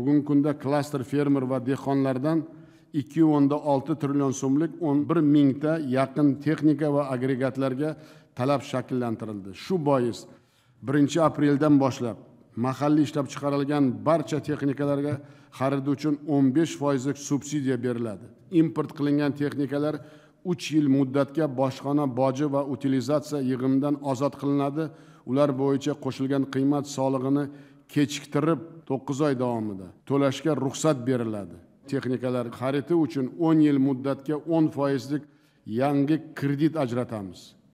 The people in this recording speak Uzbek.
bugungi kunda klaster fermer va dehqonlardan ikki o'nda olti trillion so'mlik o'n bir mingta yaqin texnika va agregatlarga talab shakllantirildi. Shu bois birinchi apreldan boshlab mahalliy ishlab chiqarilgan barcha texnikalarga xarid uchun o'n besh foizlik subsidiya beriladi. Import qilingan texnikalar uch yil muddatga bojxona boji va utilizatsiya yig'imidan ozod qilinadi. Ular bo'yicha qo'shilgan qiymat solig'ini kechiktirib to'qqiz oy davomida to'lashga ruxsat beriladi. Texnikalar xaridi uchun o'n yil muddatga o'n foizlik yangi kredit ajratamiz.